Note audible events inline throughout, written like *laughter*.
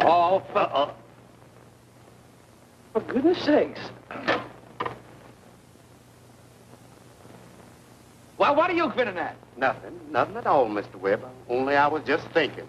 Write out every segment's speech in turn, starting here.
Uh-uh. For goodness sakes. Well, what are you grinning at? Nothing. Nothing at all, Mr. Webb. Only I was just thinking.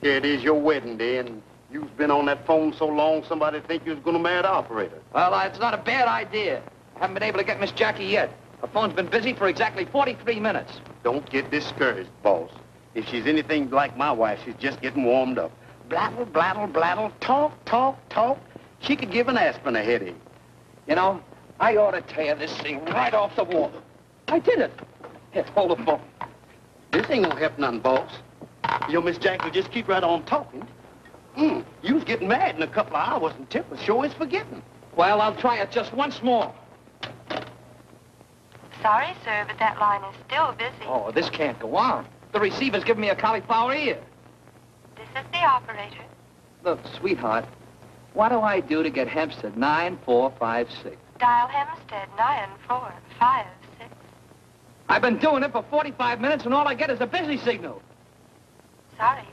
Here it is your wedding day, and you've been on that phone so long, somebody think you was going to marry the operator. Well, uh, it's not a bad idea. I haven't been able to get Miss Jackie yet. Her phone's been busy for exactly 43 minutes. Don't get discouraged, boss. If she's anything like my wife, she's just getting warmed up. Blattle, blattle, blattle, talk, talk, talk. She could give an aspen a headache. You know, I ought to tear this thing right off the wall. I did it. Here, hold the phone. This ain't gonna help none, boss. Your Miss Jack will just keep right on talking. Hmm, you was getting mad in a couple of hours, and Tip was sure is forgetting. Well, I'll try it just once more. Sorry, sir, but that line is still busy. Oh, this can't go on. The receiver's giving me a cauliflower ear. This is the operator. Look, sweetheart, what do I do to get Hempstead 9456? Dial Hempstead 9456. I've been doing it for 45 minutes, and all I get is a busy signal. Sorry,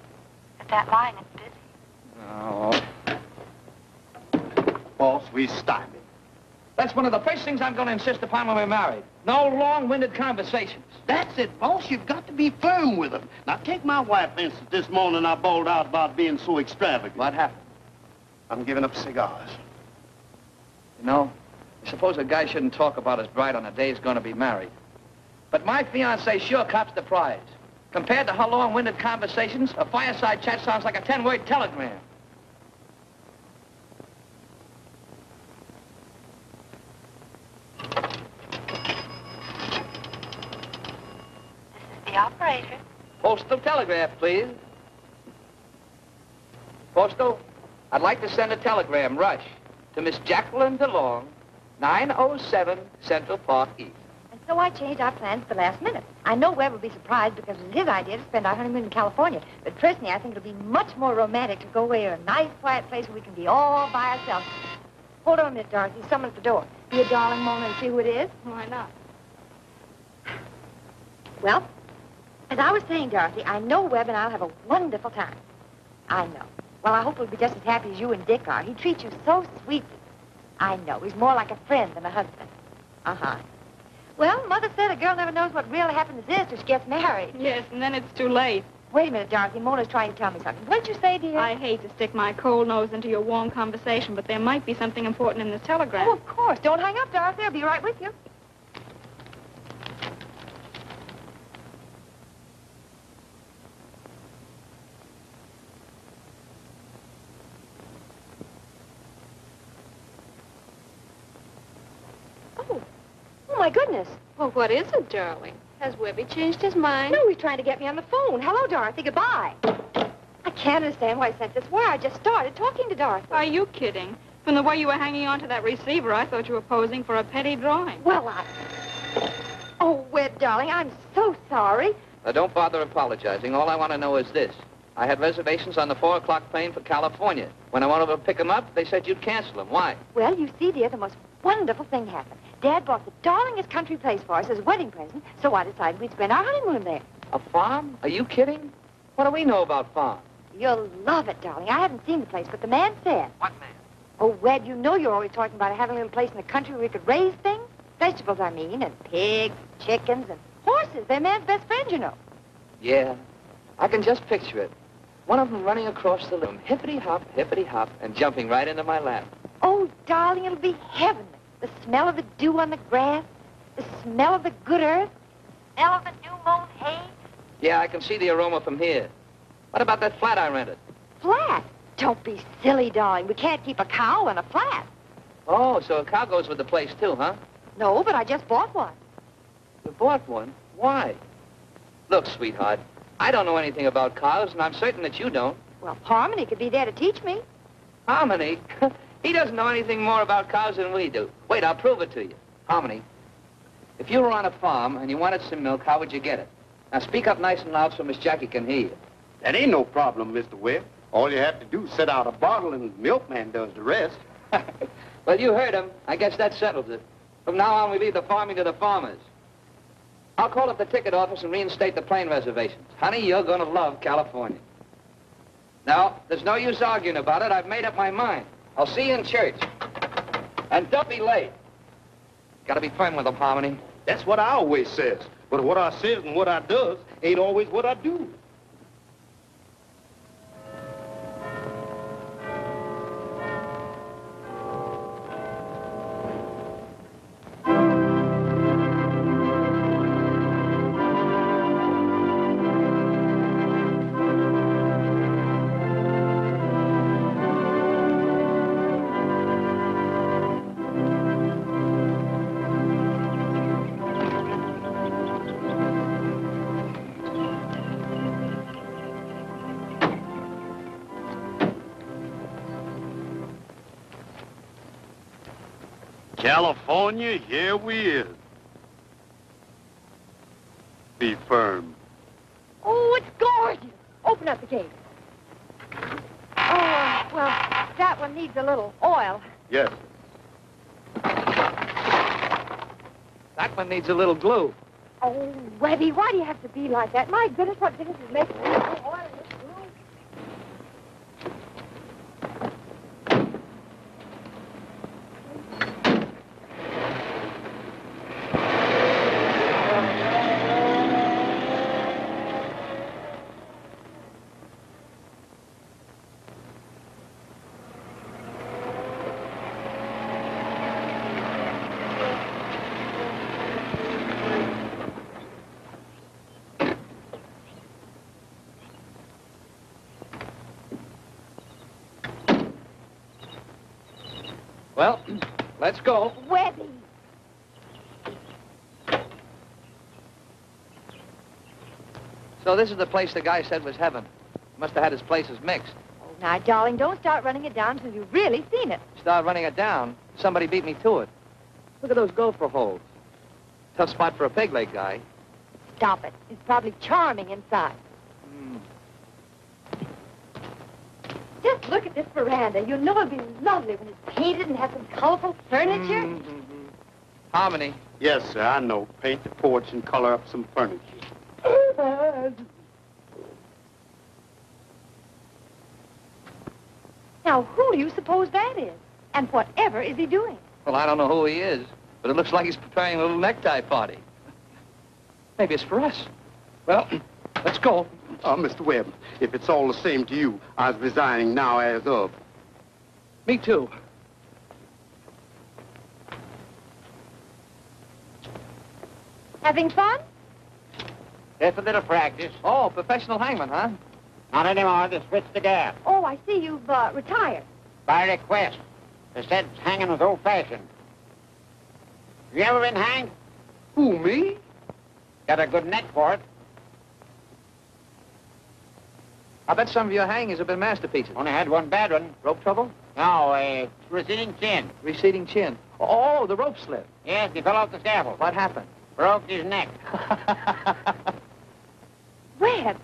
but that line is busy. Oh. Boss, we stymied. That's one of the first things I'm going to insist upon when we're married. No long-winded conversations. That's it, boss. You've got to be firm with them. Now, take my wife, for instance. This morning I bawled out about being so extravagant. What happened? I'm giving up cigars. You know, I suppose a guy shouldn't talk about his bride on the day he's going to be married. But my fiancée sure cops the prize. Compared to her long-winded conversations, a fireside chat sounds like a 10-word telegram. This is the operator. Postal telegraph, please. Postal, I'd like to send a telegram, rush, to Miss Jacqueline DeLong, 907 Central Park East. And so I changed our plans at the last minute. I know Webb will be surprised because it was his idea to spend our honeymoon in California. But personally, I think it'll be much more romantic to go away to a nice, quiet place where we can be all by ourselves. Hold on a minute, Dorothy. Someone at the door. Be a darling Mona and see who it is. Why not? Well, as I was saying, Dorothy, I know Webb and I'll have a wonderful time. I know. Well, I hope we'll be just as happy as you and Dick are. He treats you so sweetly. I know. He's more like a friend than a husband. Uh-huh. Well, Mother said a girl never knows what real happiness is till she gets married. Yes, and then it's too late. Wait a minute, Dorothy. Mona's trying to tell me something. What did you say, dear? I hate to stick my cold nose into your warm conversation, but there might be something important in this telegram. Oh, of course. Don't hang up, Dorothy. I'll be right with you. Oh. Oh, my goodness. Well, what is it, darling? Has Webby changed his mind? No, he's trying to get me on the phone. Hello, Dorothy. Goodbye. I can't understand why he sent this wire. I just started talking to Dorothy. Are you kidding? From the way you were hanging on to that receiver, I thought you were posing for a petty drawing. Well, I... Oh, Webb, darling, I'm so sorry. Now, don't bother apologizing. All I want to know is this. I had reservations on the 4 o'clock plane for California. When I went over to pick them up, they said you'd cancel them. Why? Well, you see, dear, the most wonderful thing happened. Dad bought the darlingest country place for us as a wedding present, so I decided we'd spend our honeymoon there. A farm? Are you kidding? What do we know about farms? You'll love it, darling. I haven't seen the place, but the man said. What man? Oh, Webb, you know you're always talking about having a little place in the country where we could raise things. Vegetables, I mean, and pigs, chickens, and horses. They're man's best friends, you know. Yeah, I can just picture it. One of them running across the room, hippity-hop, hippity-hop, and jumping right into my lap. Oh, darling, it'll be heavenly. The smell of the dew on the grass, the smell of the good earth, smell of the new mown hay. Yeah, I can see the aroma from here. What about that flat I rented? Flat. Don't be silly, darling. We can't keep a cow in a flat. Oh, so a cow goes with the place, too, huh? No, but I just bought one. You bought one? Why? Look, sweetheart, I don't know anything about cows, and I'm certain that you don't. Well, Harmony could be there to teach me. Harmony? *laughs* he doesn't know anything more about cows than we do. Wait, I'll prove it to you. Harmony, if you were on a farm and you wanted some milk, how would you get it? Now, speak up nice and loud so Miss Jackie can hear you. That ain't no problem, Mr. Webb. All you have to do is set out a bottle and the milkman does the rest. *laughs* well, you heard him. I guess that settles it. From now on, we leave the farming to the farmers. I'll call up the ticket office and reinstate the plane reservations. Honey, you're going to love California. Now, there's no use arguing about it. I've made up my mind. I'll see you in church. And don't be late. Gotta be firm with them, Harmony. That's what I always says. But what I says and what I does ain't always what I do. California, here we is. Be firm. Oh, it's gorgeous. Open up the gate. Oh, well, that one needs a little oil. Yes. That one needs a little glue. Oh, Webby, why do you have to be like that? My goodness, what difference is making? Oh, oil in this room? Well, let's go. Webby. So this is the place the guy said was heaven. Must have had his places mixed. Oh, now, darling, don't start running it down till you've really seen it. Start running it down. Somebody beat me to it. Look at those gopher holes. Tough spot for a peg leg guy. Stop it. It's probably charming inside. Hmm. Just look at this veranda. You know it'll be lovely when it's painted and has some colorful furniture. Mhm. Harmony. Yes, sir, I know. Paint the porch and color up some furniture. *laughs* Now, who do you suppose that is? And whatever is he doing? Well, I don't know who he is, but it looks like he's preparing a little necktie party. *laughs* Maybe it's for us. Well, *clears throat* let's go. Uh, Mr. Webb, if it's all the same to you, I was resigning now as of. Me too. Having fun? Just a little practice. Oh, professional hangman, huh? Not anymore. They switched the gas. Oh, I see you've uh, retired. By request. They said hanging was old-fashioned. You ever been hanged? Who, me? Got a good neck for it. I bet some of your hangings have been masterpieces. Only had one bad one. Rope trouble? No, a receding chin. Receding chin. Oh, the rope slip. Yes, he fell off the scaffold. What happened? Broke his neck. *laughs* Webb,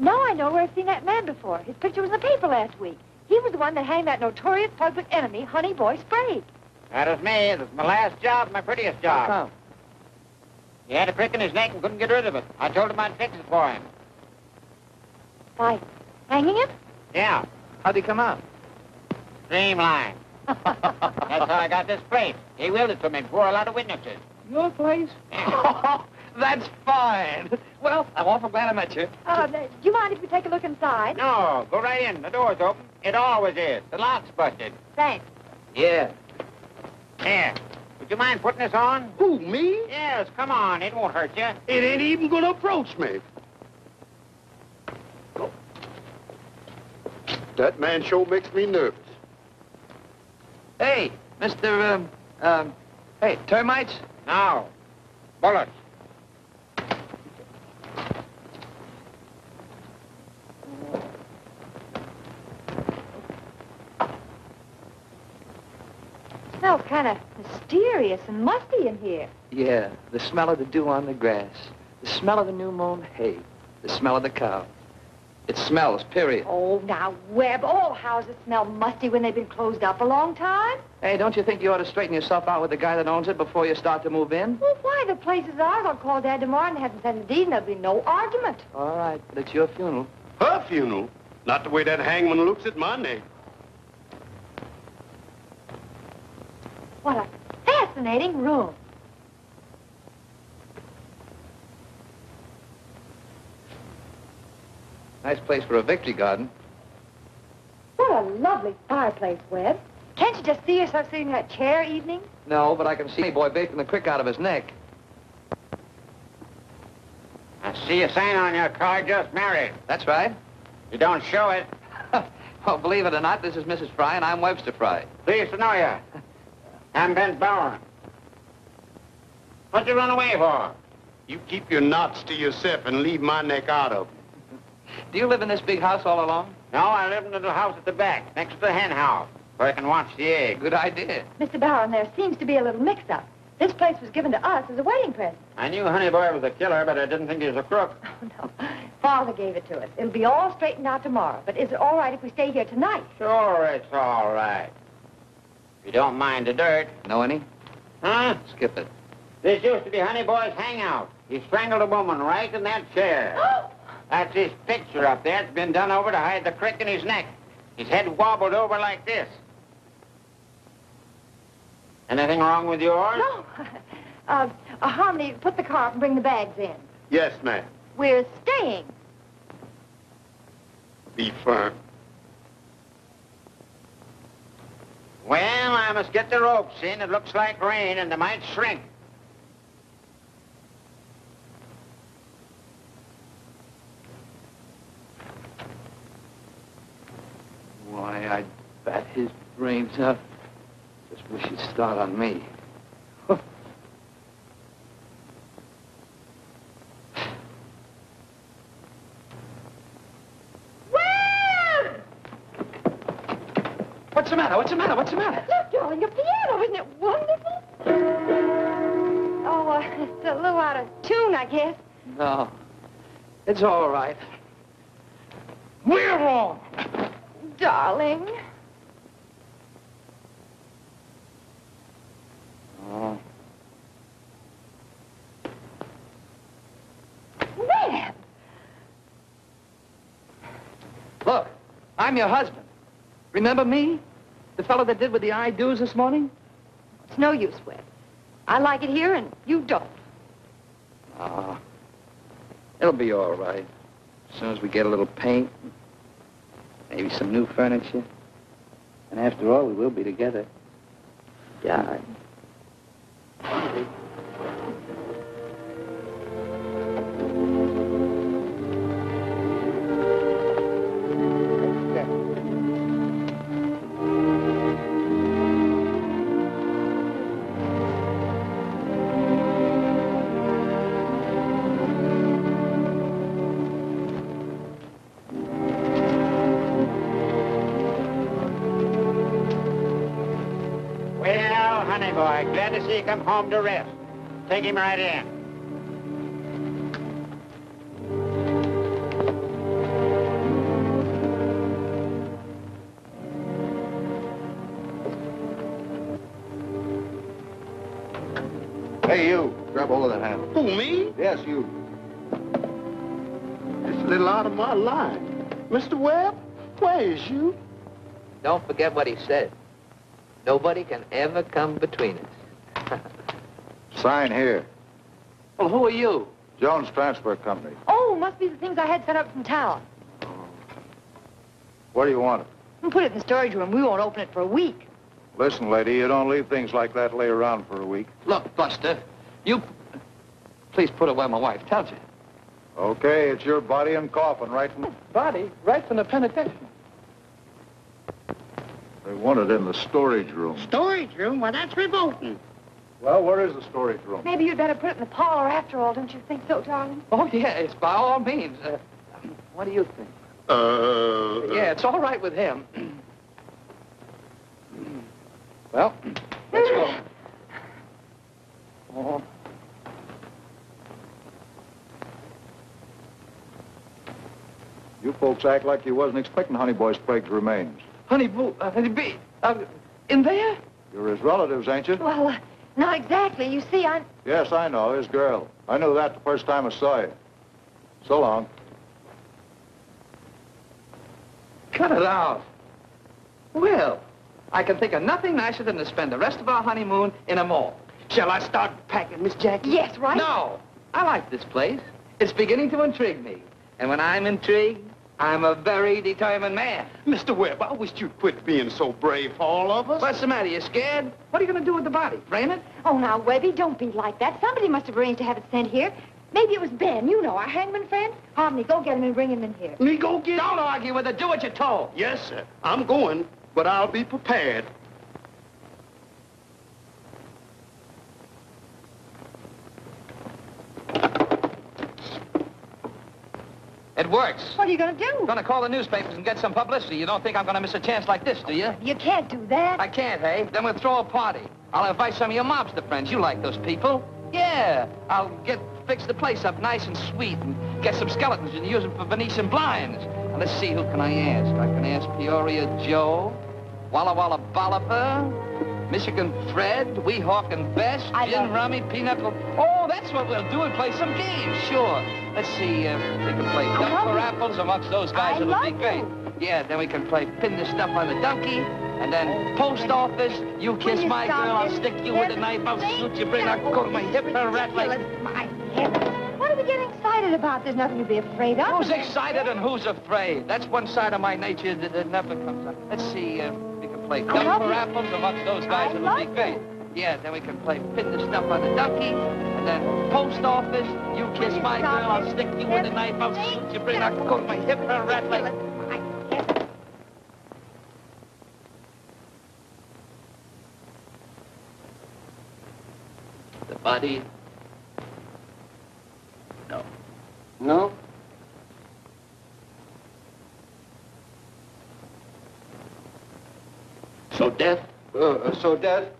now I know where I've seen that man before. His picture was in the paper last week. He was the one that hanged that notorious public enemy, Honey Boy Sprague. that was me. It was my last job, my prettiest job. How job. come? He had a prick in his neck and couldn't get rid of it. I told him I'd fix it for him. By hanging him? Yeah, How'd he come out? streamline. *laughs* That's how I got this place. He willed it to me before a lot of witnesses. Your place? *laughs* That's fine. Well, I'm awful glad I met you. Uh, do you mind if we take a look inside? No, go right in. The door's open. It always is. The lock's busted. Thanks. Yeah. Here. Would you mind putting this on? Who, me? Yes, come on. It won't hurt you. It ain't even gonna approach me. That man sure makes me nervous. Hey, Mr. Um, um, hey, termites? Now, bullets. Smells kind of mysterious and musty in here. Yeah, the smell of the dew on the grass, the smell of the new mown hay, the smell of the cow. It smells, period. Oh, now, Webb, all houses smell musty when they've been closed up a long time. Hey, don't you think you ought to straighten yourself out with the guy that owns it before you start to move in? Well, why? The place is ours. I'll call Dad tomorrow and have him send the deed, and there'll be no argument. All right, but it's your funeral. Her funeral? Not the way that hangman looks at my neck. What a fascinating room. Nice place for a victory garden. What a lovely fireplace, Webb. Can't you just see yourself sitting in that chair evening? No, but I can see any boy bacon the crick out of his neck. I see a sign on your car, just married. That's right. You don't show it. *laughs* well, believe it or not, this is Mrs. Fry, and I'm Webster Fry. Pleased to know you. I'm Ben Bowen. What'd you run away for? You keep your knots to yourself and leave my neck out of of 'em. Do you live in this big house all alone? No, I live in the little house at the back, next to the hen house, where I can watch the eggs. Good idea. Mr. Bowen, there seems to be a little mix-up. This place was given to us as a wedding present. I knew Honey Boy was a killer, but I didn't think he was a crook. *laughs* Oh, no. Father gave it to us. It'll be all straightened out tomorrow. But is it all right if we stay here tonight? Sure, it's all right. If you don't mind the dirt. Know any? Huh? Skip it. This used to be Honey Boy's hangout. He strangled a woman right in that chair. *gasps* *gasps* Oh, That's his picture up there. It's been done over to hide the crick in his neck. His head wobbled over like this. Anything wrong with yours? No. *laughs* Uh, uh, Harmony, put the car up and bring the bags in. Yes, ma'am. We're staying. Be firm. Well, I must get the ropes in. It looks like rain, and they might shrink. Why, I'd bat his brains out. Just wish he'd start on me. *laughs* What's the matter? What's the matter? What's the matter? Look, darling, a piano. Isn't it wonderful? Oh, uh, it's a little out of tune, I guess. No. It's all right. We're wrong. Darling. Oh. Look, I'm your husband. Remember me? The fellow that did with the I do's this morning? It's no use, Webb. I like it here, and you don't. Ah. It'll be all right. As soon as we get a little paint, maybe some new furniture. And after all, we will be together. Darling. Glad to see you come home to rest. Take him right in. Hey, you. Grab hold of the handle. Who, me? Yes, you. It's a little out of my line. Mr. Webb, where is you? Don't forget what he said. Nobody can ever come between us. Sign here. well, who are you? Jones Transfer Company. Oh, must be the things I had sent up from town. What do you want? We put it in the storage room. We won't open it for a week. Listen, lady, you don't leave things like that lay around for a week. Look, Buster, you... Please put it where my wife tells you. Okay, it's your body and coffin right from... Body, right from the penitentiary. They want it in the storage room. Storage room? Well, that's revolting. Well, where is the storage room? Maybe you'd better put it in the parlor after all. Don't you think so, darling? Oh, yes, by all means. Uh, what do you think? Uh, Yeah, it's all right with him. *clears throat* well, let's go. *sighs* Oh. You folks act like you wasn't expecting Honey Boy's plagued remains. Honey Boo, uh, Honey Bee, uh, in there? You're his relatives, ain't you? Well, uh, not exactly. You see, I'm... Yes, I know, his girl. I knew that the first time I saw you. So long. Cut it out. Well, I can think of nothing nicer than to spend the rest of our honeymoon in a mall. Shall I start packing, Miss Jackie? Yes, right? No, I like this place. It's beginning to intrigue me. And when I'm intrigued, I'm a very determined man. Mr. Webb, I wish you'd quit being so brave for all of us. What's the matter? You scared? What are you going to do with the body? Frame it? Oh, now, Webby, don't be like that. Somebody must have arranged to have it sent here. Maybe it was Ben, you know, our hangman friend. Harmony, go get him and bring him in here. Me go get Don't argue with it. Do what you're told. Yes, sir. I'm going, but I'll be prepared. It works. What are you going to do? Gonna call the newspapers and get some publicity. You don't think I'm gonna miss a chance like this, do you? You can't do that. I can't, hey? Then we'll throw a party. I'll invite some of your mobster friends. You like those people. Yeah. I'll get fix the place up nice and sweet and get some skeletons and use them for Venetian blinds. And let's see, who can I ask? I can ask Peoria Joe, Walla Walla Bolliver, Michigan Fred, Weehawken Bess, I Gin Rummy, Pinochle. Oh, that's what we'll do and play some games, sure. Let's see, uh, we can play duck for apples amongst those guys. I It'll be great. you. Yeah, then we can play pin the stuff on the donkey, and then post office, you kiss you my girl, I'll stick you with a knife, I'll shoot you, bring that go to my hip, a rat like... My heavens. What are we getting excited about? There's nothing to be afraid of. Who's excited and who's afraid? That's one side of my nature that, that never comes up. Let's see, uh, we can play duck for apples amongst those guys, I it'll be great. you. Yeah, then we can play pin the stuff on the donkey, and then post office, you kiss you my stop girl, I'll stick you with a knife, I'll shoot you, bring that go to my hip, a rat like... My heavens. The body? No. No? So death Uh, uh, so, Dad,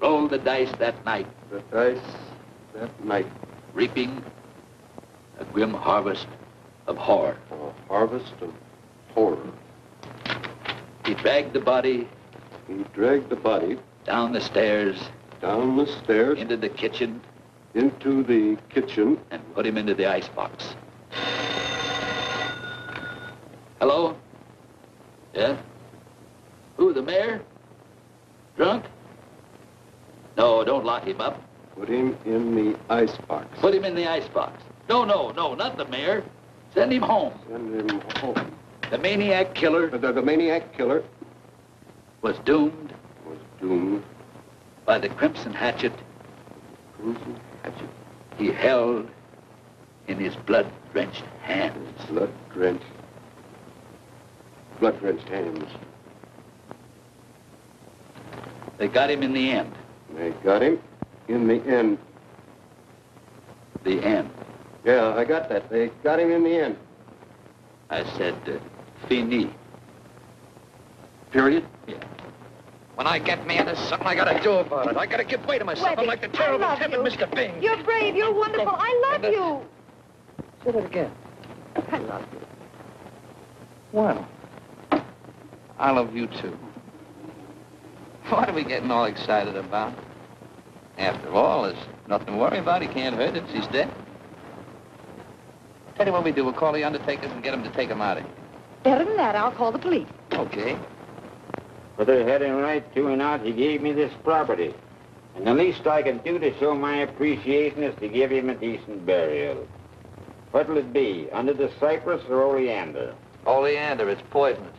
rolled the dice that night, the dice that night reaping a grim harvest of horror. A harvest of horror. He dragged the body He dragged the body down the stairs down the stairs into the kitchen into the kitchen. and put him into the icebox. Hello? Yeah? Who, the mayor? Drunk? No, don't lock him up. Put him in the icebox. Put him in the icebox. No, no, no, not the mayor. Send him home. Send him home. The maniac killer The, the maniac killer was doomed was doomed. by the crimson hatchet Crimson hatchet. he held in his blood-drenched hands. Blood-drenched. Blood-drenched hands. They got him in the end. They got him in the end. The end. Yeah, I got that. They got him in the end. I said, uh, fini. Period? Yeah. When I get mad, there's something I gotta do about it. I gotta give way to myself. I'm like the I terrible, love timid. Mr. Bing. You're brave. You're wonderful. I love you. Say that again. I love you. Well, I love you too. What are we getting all excited about? After all, there's nothing to worry about. He can't hurt her. She's dead. Tell you what we do. We'll call the undertakers and get them to take him out of here. Better than that, I'll call the police. Okay. Whether heading right to or not, he gave me this property. And the least I can do to show my appreciation is to give him a decent burial. What'll it be, under the cypress or oleander? Oleander, it's poisonous.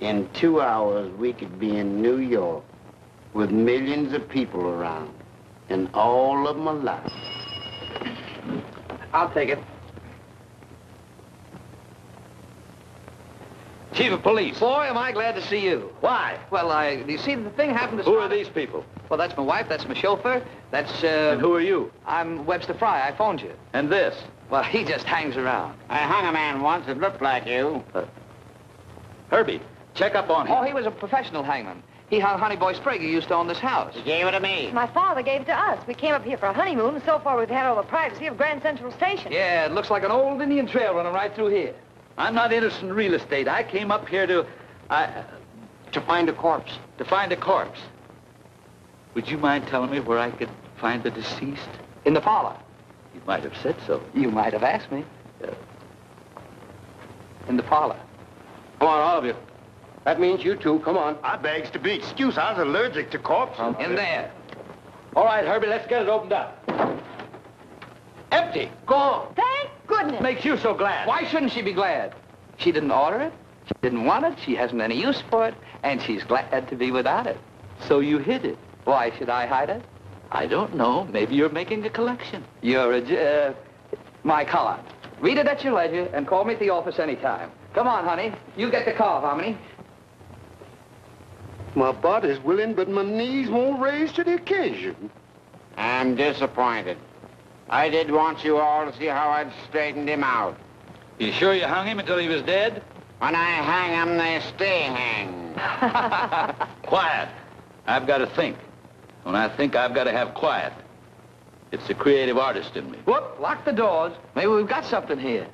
In two hours, we could be in New York with millions of people around, and all of my life. I'll take it. Chief of Police. Boy, am I glad to see you. Why? Well, I, you see, the thing happened this Who are these people? Well, that's my wife, that's my chauffeur, that's, uh... And who are you? I'm Webster Fry. I phoned you. And this? Well, he just hangs around. I hung a man once that looked like you. Herbie, check up on him. Oh, he was a professional hangman. He hung Honey Boy Sprague, who used to own this house. He gave it to me. My father gave it to us. We came up here for a honeymoon, and so far we've had all the privacy of Grand Central Station. Yeah, it looks like an old Indian trail running right through here. I'm not interested in real estate. I came up here to... I... To find a corpse. to find a corpse. Would you mind telling me where I could find the deceased? In the parlor. You might have said so. You might have asked me. In the parlor. Come on, all of you. That means you two. Come on. I begs to be excused. I was allergic to corpses. In there. All right, Herbie, let's get it opened up. Empty. Gone. Thank goodness. Makes you so glad. Why shouldn't she be glad? She didn't order it. She didn't want it. She hasn't any use for it. And she's glad to be without it. So you hid it. Why should I hide it? I don't know. Maybe you're making a collection. You're a... j- Uh, my card. Read it at your leisure and call me at the office anytime. Come on, honey. You get the car, Harmony. My body's willing, but my knees won't raise to the occasion. I'm disappointed. I did want you all to see how I'd straightened him out. You sure you hung him until he was dead? When I hang 'em, they stay hanged. *laughs* Quiet. I've got to think. When I think, I've got to have quiet. It's the creative artist in me. Whoop, lock the doors. Maybe we've got something here.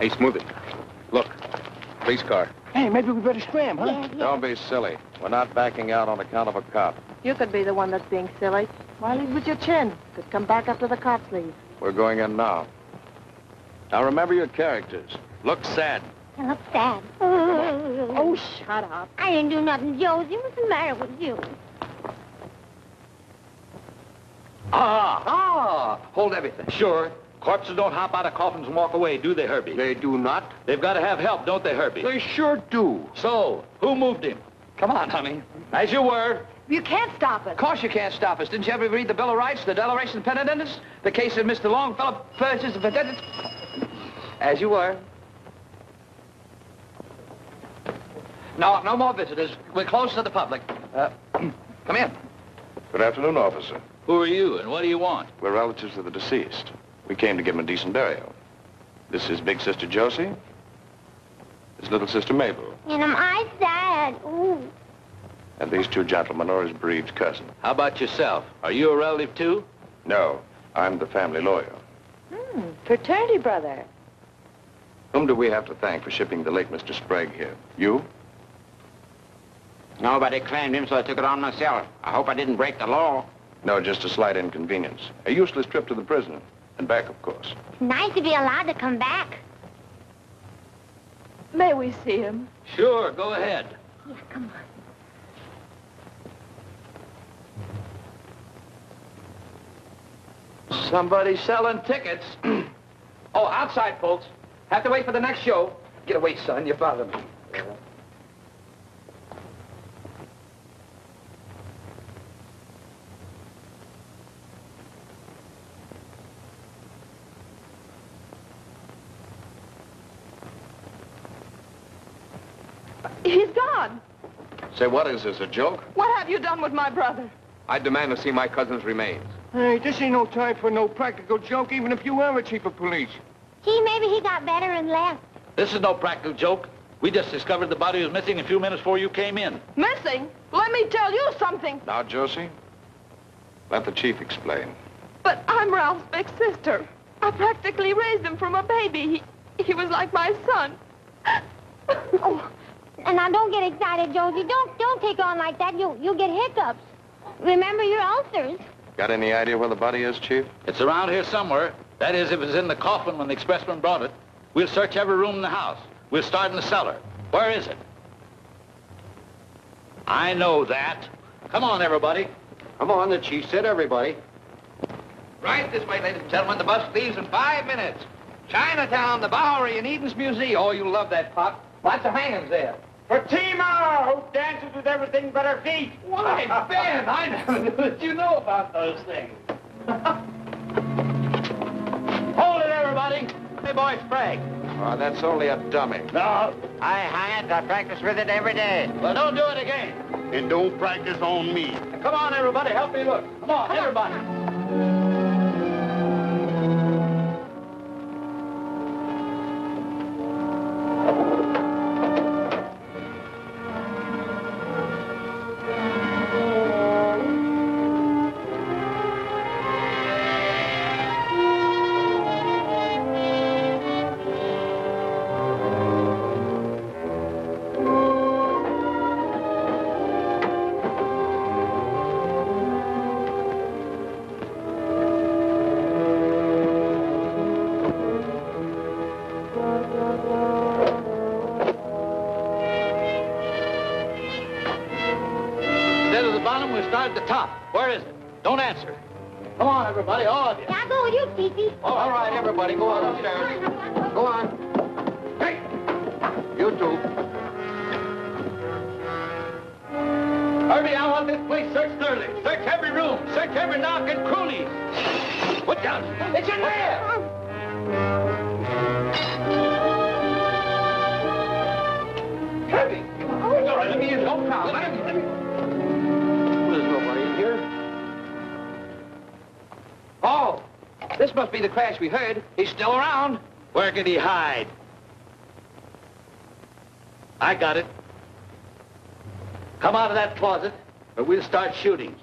Hey, Smoothie. Look. Police car. Hey, maybe we better scram, huh? Don't be silly. We're not backing out on account of a cop. You could be the one that's being silly. Why lead with your chin? Could come back after the cops leave. We're going in now. Now remember your characters. Look sad. I look sad. Oh, shut up. I didn't do nothing, Josie. What's the matter with you? Ah, ah. Hold everything. Sure. Corpses don't hop out of coffins and walk away, do they, Herbie? They do not. They've got to have help, don't they, Herbie? They sure do. So, who moved him? Come on, honey. As you were. You can't stop us. Of course you can't stop us. Didn't you ever read the Bill of Rights, the Declaration of Independence? The case of Mr. Longfellow purchase of As you were. No, no more visitors. We're closed to the public. Uh, *clears throat* come in. Good afternoon, officer. Who are you, and what do you want? We're relatives of the deceased. We came to give him a decent burial. This is big sister Josie. This little sister Mabel. And am I sad? Ooh. And these two gentlemen are his bereaved cousin. How about yourself? Are you a relative, too? No, I'm the family lawyer. Hmm, fraternity brother. Whom do we have to thank for shipping the late Mr. Sprague here? You? Nobody claimed him, so I took it on myself. I hope I didn't break the law. No, just a slight inconvenience. A useless trip to the prison. And back, of course. It's nice to be allowed to come back. May we see him? Sure, go ahead. Yeah, come on. Somebody selling tickets. *clears throat* oh, outside, folks. Have to wait for the next show. Get away, son. You bother me. He's gone. Say, what is this, a joke? What have you done with my brother? I demand to see my cousin's remains. Hey, this ain't no time for no practical joke, even if you were a chief of police. Gee, maybe he got better and left. This is no practical joke. We just discovered the body was missing a few minutes before you came in. Missing? Let me tell you something. Now, Josie, let the chief explain. But I'm Ralph's big sister. I practically raised him from a baby. He, he was like my son. *laughs* Oh, and now don't get excited, Josie. Don't don't take on like that. You you'll get hiccups. Remember your ulcers. Got any idea where the body is, Chief? It's around here somewhere. That is, if it's in the coffin when the expressman brought it. We'll search every room in the house. We'll start in the cellar. Where is it? I know that. Come on, everybody. Come on, the chief said everybody. Right this way, ladies and gentlemen. The bus leaves in five minutes. Chinatown, the Bowery, and Eden's Museum. Oh, you love that pop. Lots of hangings there. Fatima, who dances with everything but her feet. Why, Ben, I never knew that you know about those things. *laughs* Hold it, everybody. Hey, boy, Sprague. Oh, ah, that's only a dummy. No, I hang it. I practice with it every day. Well, don't do it again. And don't practice on me. Come on, everybody. Help me look. Come on, everybody. I got it. Come out of that closet, or we'll start shooting.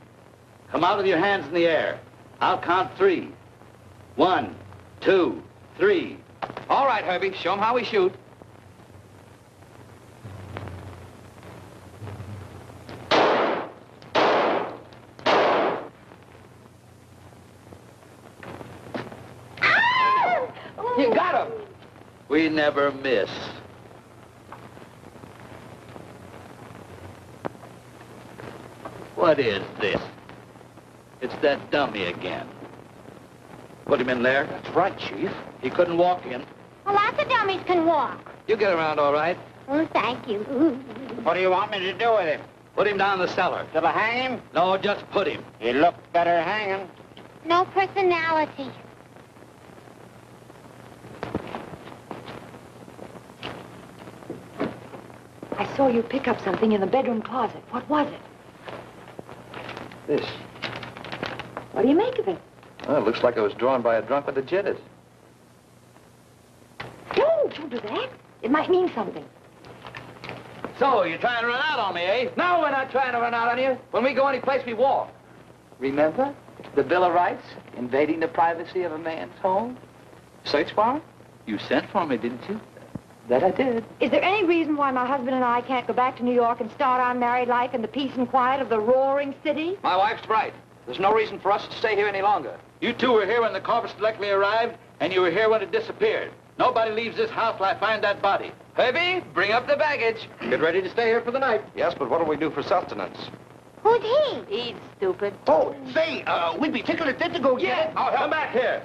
Come out with your hands in the air. I'll count three. One, two, three. All right, Herbie, show him how we shoot. Ah! You got him. We never miss. What is this? It's that dummy again. Put him in there. That's right, Chief. He couldn't walk in. Well, lots of dummies can walk. You get around all right. Oh, thank you. What do you want me to do with him? Put him down in the cellar. Shall I hang him? No, just put him. He looked better hanging. No personality. I saw you pick up something in the bedroom closet. What was it? This. What do you make of it? Well, it looks like it was drawn by a drunk with the jitters. Don't, don't do that. It might mean something. So, you're trying to run out on me, eh? No, we're not trying to run out on you. When we go any place, we walk. Remember? The Bill of Rights? Invading the privacy of a man's home? Search warrant? You sent for me, didn't you? That I did. Is there any reason why my husband and I can't go back to New York and start our married life in the peace and quiet of the roaring city? My wife's right. There's no reason for us to stay here any longer. You two were here when the corpus delicti arrived, and you were here when it disappeared. Nobody leaves this house till I find that body. Herbie, bring up the baggage. Get ready to stay here for the night. Yes, but what'll we do for sustenance? Who's he? He's stupid. Oh, say, uh, we'd be tickled dead to go Yeah, I'll help. come back here.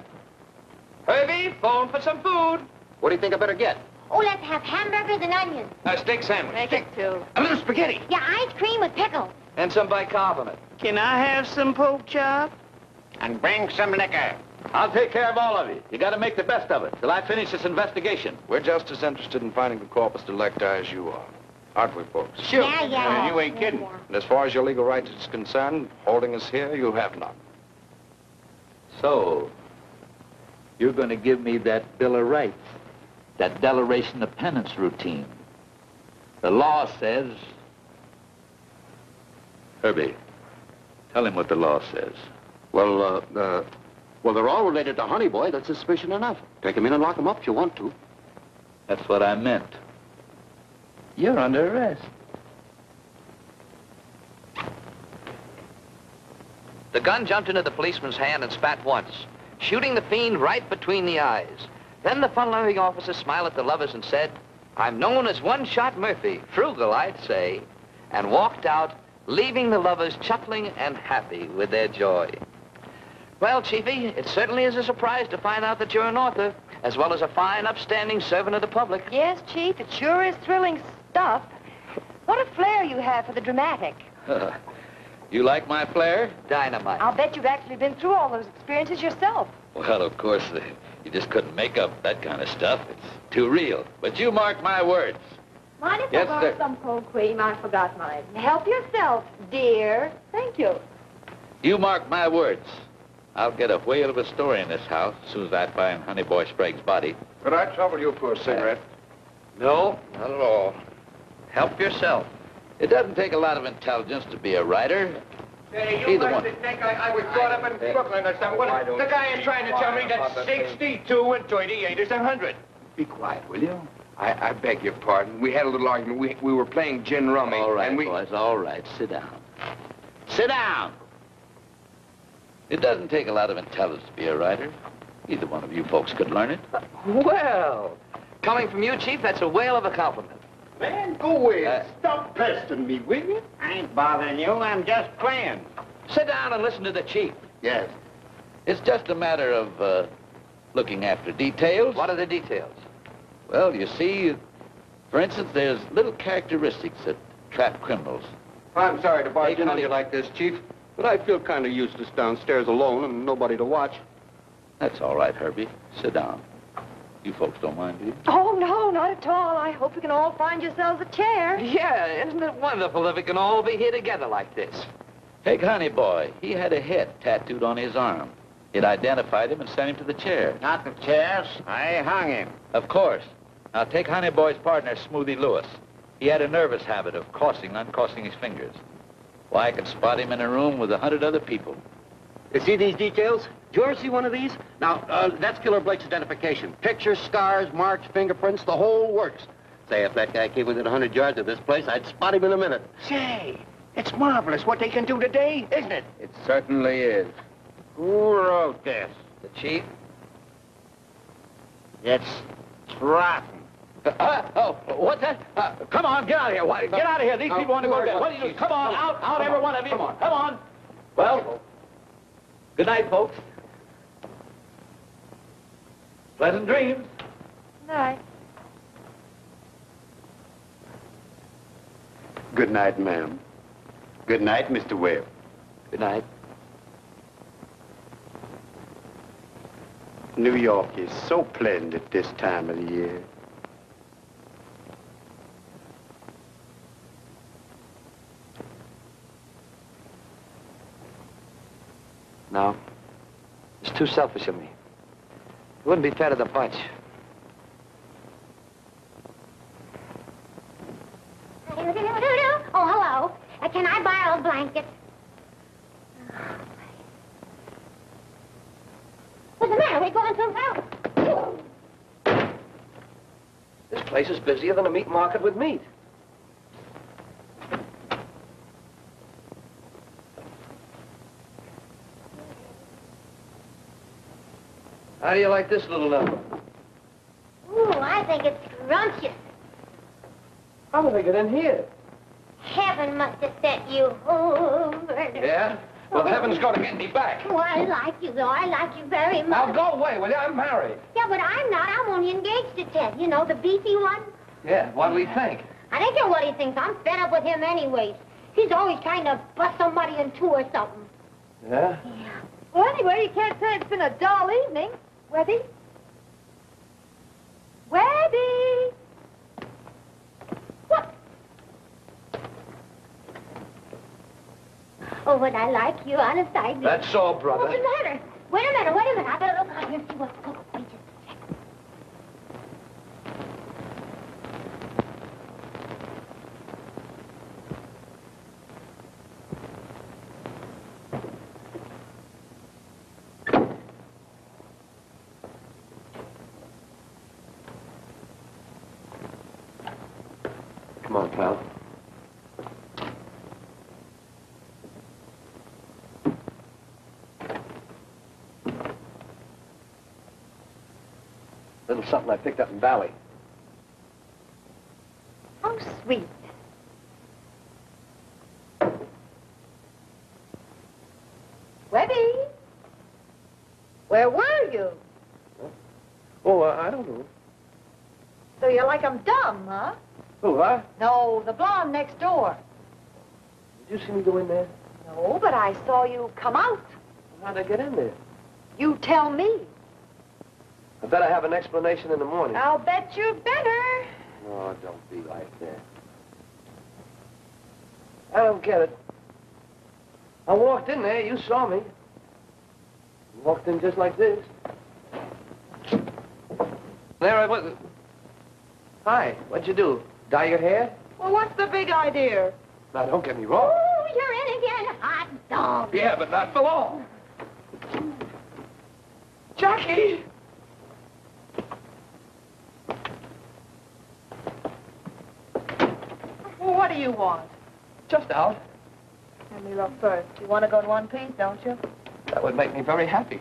Herbie, phone for some food. What do you think I better get? Oh, let's have hamburgers and onions. A steak sandwich. Make it two. A little spaghetti. Yeah, ice cream with pickles. And some bicarbonate. Can I have some pork chop? And bring some liquor. I'll take care of all of you. You got to make the best of it till I finish this investigation. We're just as interested in finding the corpus delicti as you are. Aren't we, folks? Sure. Yeah, yeah. you ain't kidding. And as far as your legal rights is concerned, holding us here, you have none. So, you're going to give me that Bill of Rights, that declaration of penance routine. The law says... Herbie, tell him what the law says. Well, uh, uh, well, they're all related to Honey Boy. That's suspicion enough. Take him in and lock him up if you want to. That's what I meant. You're under arrest. The gun jumped into the policeman's hand and spat once, shooting the fiend right between the eyes. Then the fun-loving officer smiled at the lovers and said, I'm known as One-Shot Murphy, frugal, I'd say, and walked out, leaving the lovers chuckling and happy with their joy. Well, Chiefy, it certainly is a surprise to find out that you're an author, as well as a fine, upstanding servant of the public. Yes, Chief, it sure is thrilling stuff. What a flair you have for the dramatic. *laughs* you like my flair? Dynamite. I'll bet you've actually been through all those experiences yourself. Well, of course, uh, you just couldn't make up that kind of stuff. It's too real. But you mark my words. Mind if Yes, I borrow sir. some cold cream? I forgot mine. Help yourself, dear. Thank you. You mark my words. I'll get a whale of a story in this house as soon as I find Honey Boy Sprague's body. Could I trouble you for a cigarette? No, not at all. Help yourself. It doesn't take a lot of intelligence to be a writer. Hey, Either one. think I, I was brought up in Brooklyn or something. What, the guy is trying to tell me that 62 and 38 is 100. Be quiet, will you? I, I beg your pardon. We had a little argument. We, we were playing gin rummy. All right, and we... boys, all right. Sit down. Sit down! It doesn't take a lot of intelligence to be a writer. Either one of you folks could learn it. Well, coming from you, Chief, that's a whale of a compliment. Man, go away. Stop pestering me, will you? I ain't bothering you. I'm just playing. Sit down and listen to the chief. Yes. It's just a matter of uh, looking after details. What are the details? Well, you see, for instance, there's little characteristics that trap criminals. I'm sorry to barge in on you like this, Chief, but I feel kind of useless downstairs alone and nobody to watch. That's all right, Herbie. Sit down. You folks don't mind, do you? Oh, no, not at all. I hope you can all find yourselves a chair. Yeah, isn't it wonderful if we can all be here together like this? Take Honey Boy. He had a head tattooed on his arm. It identified him and sent him to the chair. Not the chairs. I hung him. Of course. Now take Honey Boy's partner, Smoothie Lewis. He had a nervous habit of crossing and uncrossing his fingers. Why, I could spot him in a room with a hundred other people. You see these details? Did you ever see one of these? Now, uh, that's Killer Blake's identification. Pictures, scars, marks, fingerprints, the whole works. Say, if that guy came within a 100 yards of this place, I'd spot him in a minute. Say, it's marvelous what they can do today, isn't it? It certainly is. Who wrote this? The chief? It's rotten. Uh, oh, what's that? Uh, come on, get out of here. Why, get out of here. These Now, people want to go to bed. who are What do you do? Come on, out, out, Come every on. one of you. Come on. Come on. Well, good night, folks. Pleasant dreams. Good night. Good night, ma'am. Good night, Mr. Webb. Good night. New York is so pleasant at this time of the year. No. It's too selfish of me. It wouldn't be fair to the bunch. Oh, hello. Uh, can I borrow a blanket? What's the matter? We're going too fast. This place is busier than a meat market with meat. How do you like this little number? Ooh, I think it's scrumptious. How did they get in here? Heaven must have sent you over. Yeah? Well, heaven's going to get me back. Oh, I like you, though. I like you very much. Now go away, will you? I'm married. Yeah, but I'm not. I'm only engaged to Ted. You know, the beefy one. Yeah, what do we think? I don't care what he thinks. I'm fed up with him anyways. He's always trying to bust somebody in two or something. Yeah? Yeah? Well, anyway, you can't say it's been a dull evening. Webby? Webby! Oh, but I like you, honest, I do. That's all, brother. What's the matter? Wait a minute, wait a minute. I better look out here and see what's going on. Something I picked up in Valley. How sweet. Webby? Where were you? Oh, I, I don't know. So you're like I'm dumb, huh? Who, huh? No, the blonde next door. Did you see me go in there? No, but I saw you come out. How'd I get in there? You tell me. I bet I have an explanation in the morning. I'll bet you better. Oh, don't be like that. I don't get it. I walked in there, you saw me. Walked in just like this. There I was. Hi, what'd you do? Dye your hair? Well, what's the big idea? Now, don't get me wrong. Oh, you're in again, hot dog. Yeah, but not for long. Jackie! you want? Just out. Let me look first. You want to go in one piece, don't you? That would make me very happy.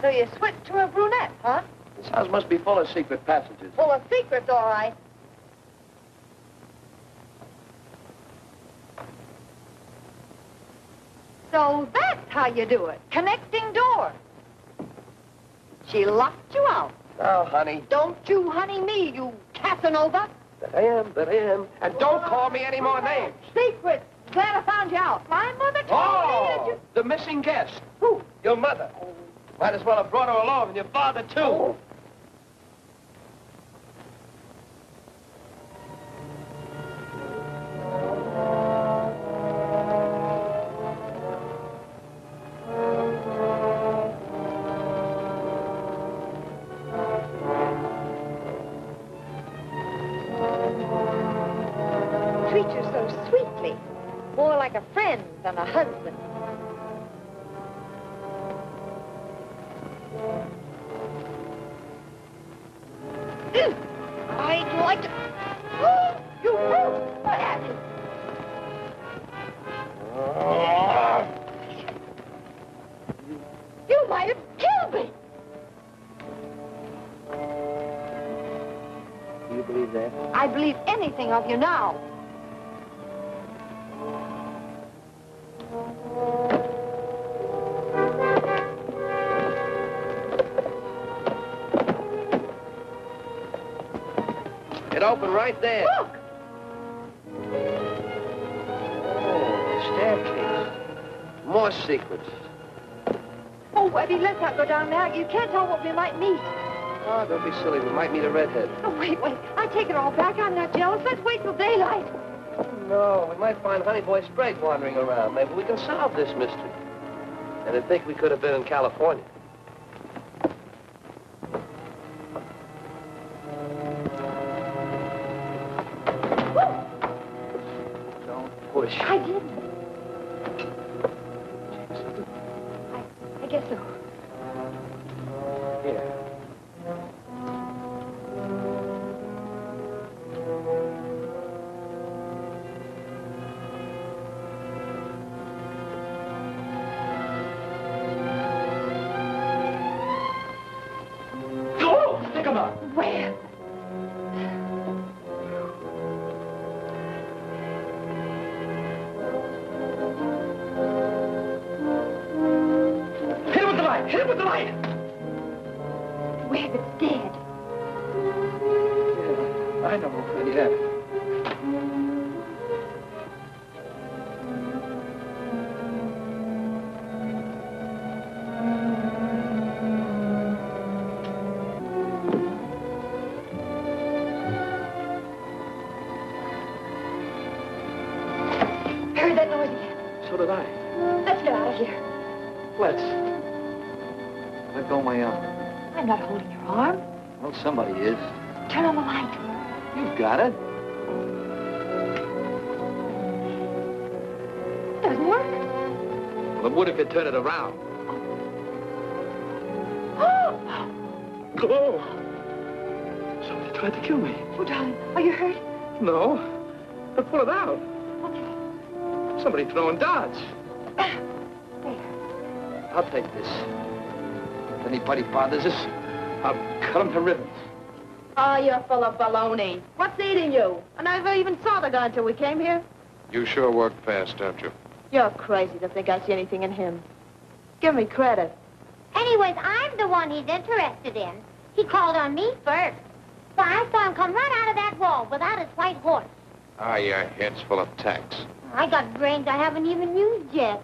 So you switched to a brunette, huh? House must be full of secret passages. Full of secrets, all right. So that's how you do it. Connecting door. She locked you out. Oh, honey. Don't you honey me, you Casanova. That I am, that I am. And don't call me any more names. Secrets. Glad I found you out. My mother told me Oh, you... the missing guest. Who? Your mother. Might as well have brought her along, and your father, too. treat husband. I'd like to... Oh, you! What happened? You might have killed me! Do you believe that? I believe anything of you now. Right there. Look! Oh, staircase. More secrets. Oh, Webby, let's not go down there. You can't tell what we might meet. Oh, don't be silly. We might meet a redhead. Oh, wait, wait. I take it all back. I'm not jealous. Let's wait till daylight. No, we might find Honey Boy Sprague wandering around. Maybe we can solve this mystery. And I think we could have been in California. Hit him with the light. Hit him with the light. Webb is dead. Yeah, I know. Yeah. Turn it around. *gasps* Oh! Somebody tried to kill me. oh darling, are you hurt? No. But pull it out. Okay. Somebody throwing darts. There. I'll take this. If anybody bothers us, I'll cut them to ribbons. Oh, you're full of baloney. What's eating you? And I never even saw the guy until we came here. You sure work fast, don't you? You're crazy to think I see anything in him. Give me credit. Anyways, I'm the one he's interested in. He called on me first. So I saw him come right out of that wall without his white horse. Ah, your head's full of tacks. I got brains I haven't even used yet.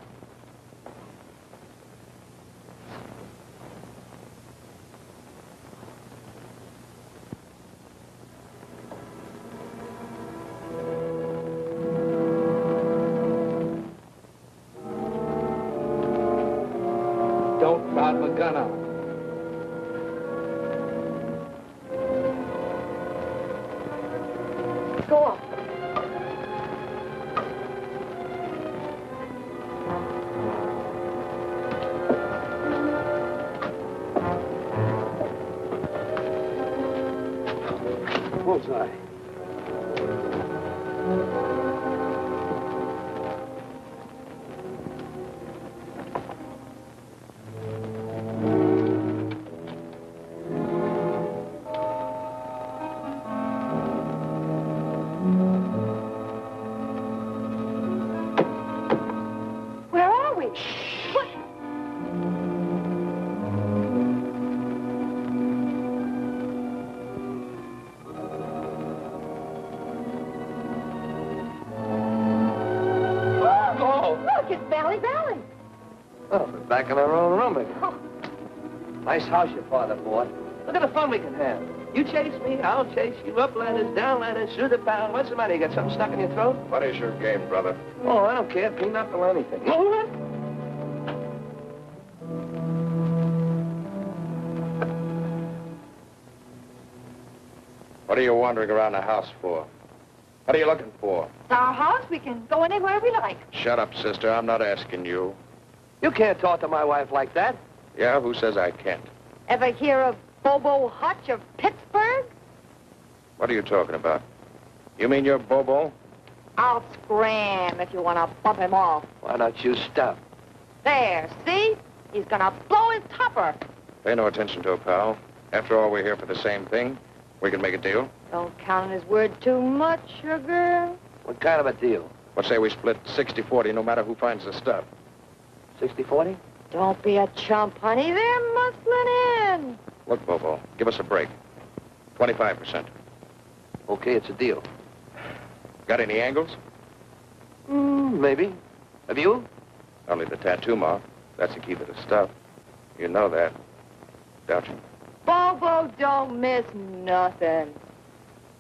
Don't crowd my gun out. Back in our own room again. Nice house your father bought. Look at the fun we can have. You chase me, I'll chase you. Up ladders, down ladders, through the pound. What's the matter? You got something stuck in your throat? What is your game, brother? Oh, I don't care. Pinochle or anything. What? What are you wandering around the house for? What are you looking for? It's our house. We can go anywhere we like. Shut up, sister. I'm not asking you. You can't talk to my wife like that. Yeah, who says I can't? Ever hear of Bobo Hutch of Pittsburgh? What are you talking about? You mean you're Bobo? I'll scram if you want to bump him off. Why don't you stop? There, see? He's gonna blow his topper. Pay no attention to it, pal. After all, we're here for the same thing. We can make a deal. Don't count on his word too much, sugar. What kind of a deal? What say we split 60-40 no matter who finds the stuff? 60-40? Don't be a chump, honey. They're muscling in. Look, Bobo, give us a break. 25%. Okay, it's a deal. Got any angles? Mm, maybe. Have you? Only the tattoo mark. That's the key to the stuff. You know that, don't you? Bobo don't miss nothing.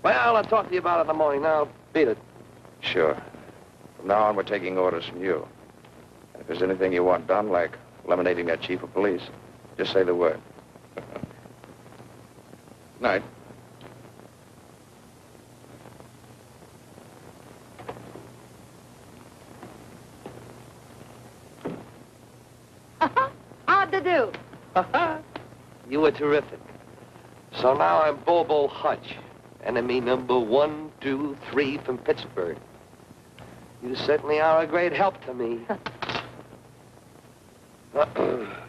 Well, I'll talk to you about it in the morning. Now, beat it. Sure. From now on, we're taking orders from you. And if there's anything you want done, like eliminating that chief of police, just say the word. *laughs* Night. Uh-huh. How'd to do? Uh-huh. you were terrific. So now I'm Bobo Hutch, enemy number one, two, three from Pittsburgh. You certainly are a great help to me. *laughs* Operator,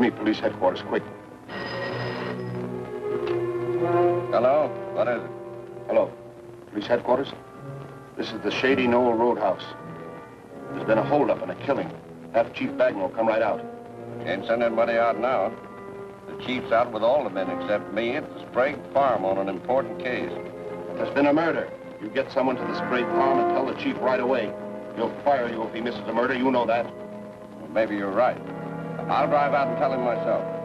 give me police headquarters quick. Hello? What is it? Hello. Police headquarters? This is the Shady Knoll Roadhouse. There's been a holdup and a killing. Have Chief Bagnall come right out. Can't send anybody out now. The chief's out with all the men except me at the Sprague Farm on an important case. There's been a murder. You get someone to the Sprague Farm and tell the chief right away. He'll fire you if he misses a murder. You know that. Well, maybe you're right. I'll drive out and tell him myself.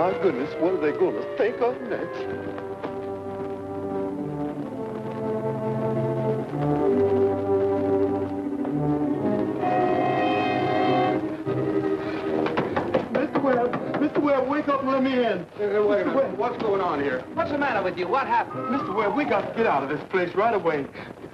My goodness, what are they going to think of next? Mr. Webb, Mr. Webb, wake up and let me in. wait a minute. What's going on here? What's the matter with you? What happened? Mr. Webb, we got to get out of this place right away.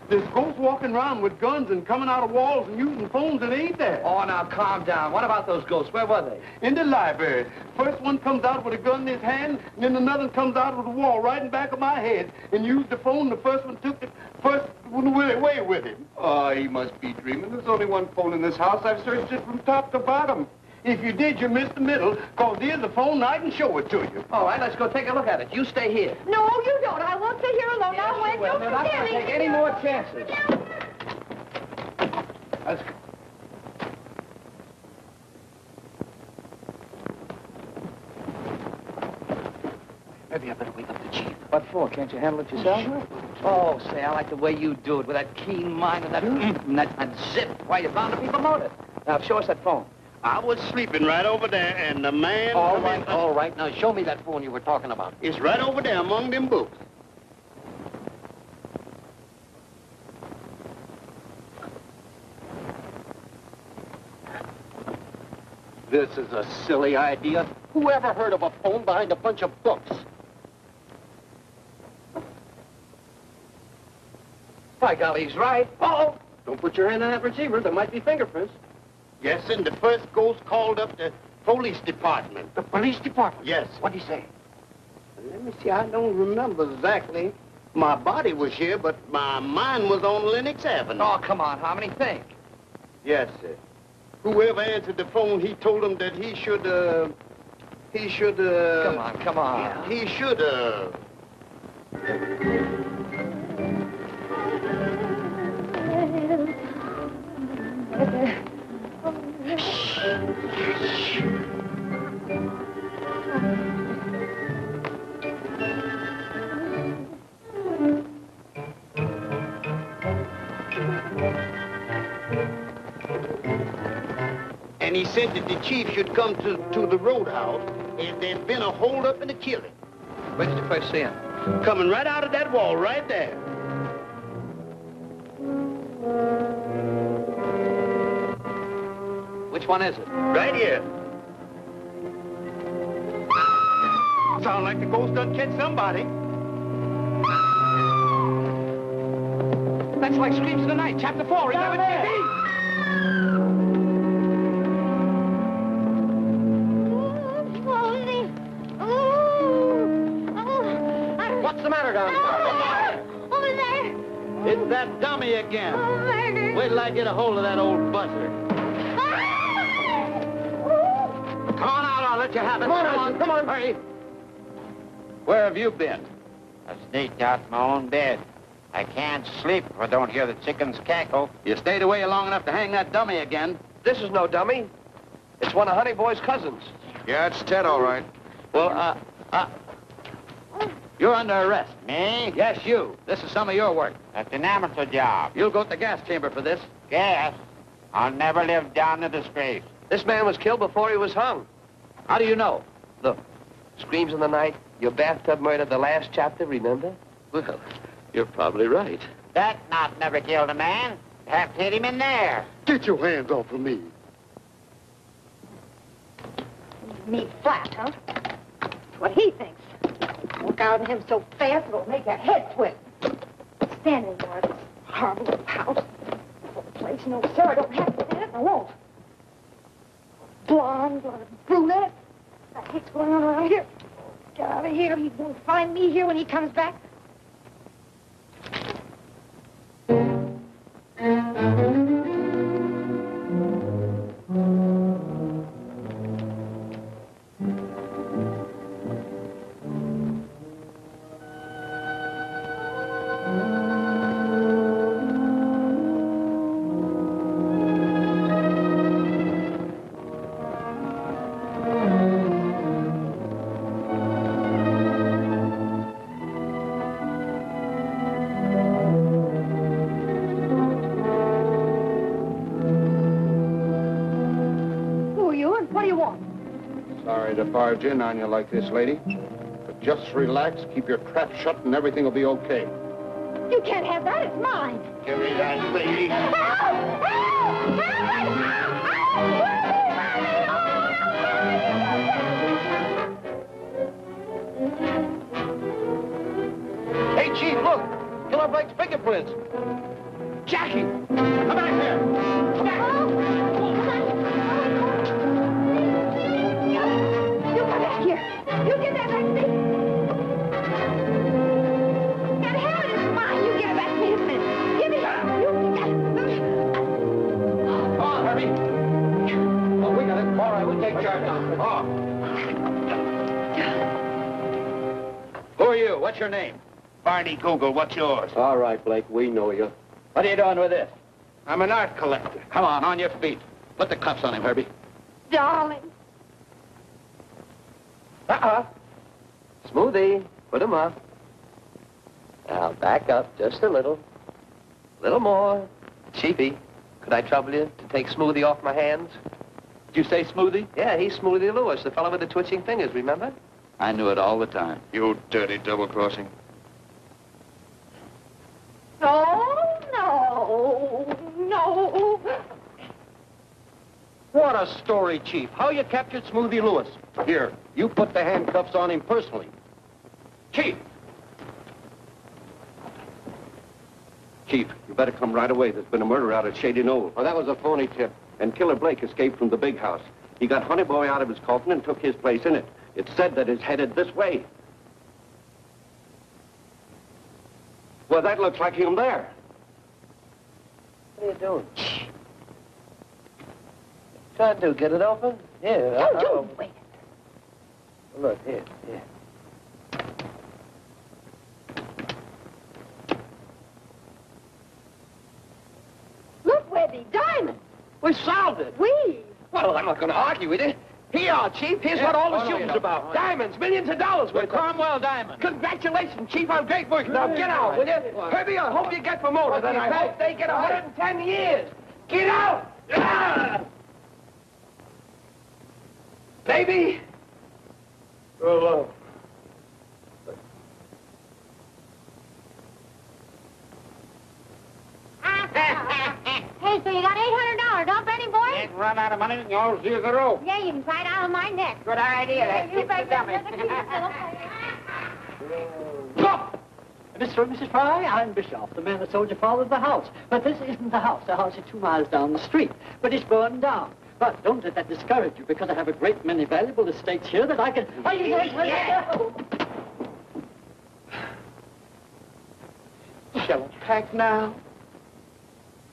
There's ghosts walking around with guns and coming out of walls and using phones and ain't there. Oh, now calm down. What about those ghosts? Where were they? In the library. First one comes out with a gun in his hand, and then another comes out with a wall right in back of my head and used the phone. The first one took the first one away with him. Oh, he must be dreaming. There's only one phone in this house. I've searched it from top to bottom. If you did, you missed the middle, because here's the phone, and I can show it to you. All right, let's go take a look at it. You stay here. No, you don't. I won't stay here alone. I'll wait. Well, Don't they're not scare going to me. take any more chances. Let's go. Maybe I better wake up the chief. What for? Can't you handle it yourself? Oh, say, I like the way you do it with that keen mind and that, mm. and that, that zip. Why, you're bound to be promoted. Now, show us that phone. I was sleeping right over there, and the man... All right, in- all right. Now show me that phone you were talking about. It's right over there among them books. This is a silly idea. Who ever heard of a phone behind a bunch of books? By golly, he's right. Uh-oh! Don't put your hand on that receiver. There might be fingerprints. Yes, and the first ghost called up the police department. The police department? Yes. What'd he say? Let me see, I don't remember exactly. My body was here, but my mind was on Lenox Avenue. Oh, come on, Harmony, think. Yes, sir. Whoever answered the phone, he told him that he should, uh, he should, uh... Come on, come on. He should, uh... And he said that the chief should come to, to the roadhouse if there's been a holdup and a killing. Did you first see him? Coming right out of that wall, right there. Which one is it? Right here. Sound like the ghost done catch somebody. That's like Screams of the Night, Chapter 4. Remember TV? What's the matter down there? Over there. It's that dummy again. Over. Wait till I get a hold of that old buzzer. Come on out, I'll let you have it. Come on, come on. Hurry. Where have you been? I sneaked out my own bed. I can't sleep if I don't hear the chickens cackle. You stayed away long enough to hang that dummy again. This is no dummy. It's one of Honey Boy's cousins. Yeah, it's Ted, all right. Well, uh, uh, you're under arrest. Me? Yes, you. This is some of your work. That's an amateur job. You'll go to the gas chamber for this. Gas? I'll never live down the disgrace. This man was killed before he was hung. How do you know? Look, Screams in the Night, your bathtub murder, the last chapter, remember? Well, you're probably right. That knot never killed a man. Perhaps hit him in there. Get your hands off of me. Me flat, huh? That's what he thinks. Walk out of him so fast it'll make your head swim. Standing there, horrible house. Little place, no, sir, I don't have to stand it, I won't. Blonde, brunette. The heck's going on around here? Get out of here. He won't find me here when he comes back. In on you like this, lady. But just relax, keep your trap shut, and everything will be okay. You can't have that. It's mine. Give me that, lady. Hey, Chief, look. Killer Blake's fingerprints. Jackie! Come back here. What's your name? Barney Google, what's yours? All right, Blake, we know you. What are you doing with this? I'm an art collector. Come on, on your feet. Put the cuffs on him, Herbie. Darling. Uh-uh. Smoothie, put him up. Now, back up just a little. A little more. Chiefy, could I trouble you to take Smoothie off my hands? Did you say Smoothie? Yeah, he's Smoothie Lewis, the fellow with the twitching fingers, remember? I knew it all the time. You dirty double-crossing. No, no, no. What a story, Chief. How you captured Smoothie Lewis. Here, you put the handcuffs on him personally. Chief! Chief, you better come right away. There's been a murder out at Shady Knoll. Oh, that was a phony tip. And Killer Blake escaped from the big house. He got Honey Boy out of his coffin and took his place in it. It's said that it's headed this way. Well, that looks like him there. What are you doing? Trying to get it open? Yeah. Don't you wait. Look, here, here. Look, Webby, diamond. We solved it. We. Well, I'm not going to argue with you. Here, uh, Chief. Here's Yeah. what all the Oh, shooting's about. Oh. Diamonds, millions of dollars worth. of- Cromwell Diamond. Congratulations, Chief, on great work. Now get out, will you? Herbie, I hope you get promoted, and I hope they get 110 years. Get out! Baby! Oh, *laughs* Hey, so you got $800, huh, Benny boy? Ain't run out of money, and yours is the rope. Yeah, you can try it out of my neck. Good idea. Yeah, That you keeps bet the dummy. you're the cutest little Mr. and Mrs. Fry, I'm Bischoff, the man that sold your father the house. But this isn't the house. The house is two miles down the street. But it's burned down. But don't let that discourage you, because I have a great many valuable estates here that I can... Oh, you can't- Shall I pack now?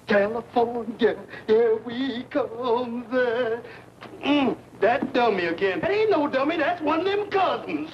California, here we come there. Mm, that dummy again. That ain't no dummy, that's one of them cousins.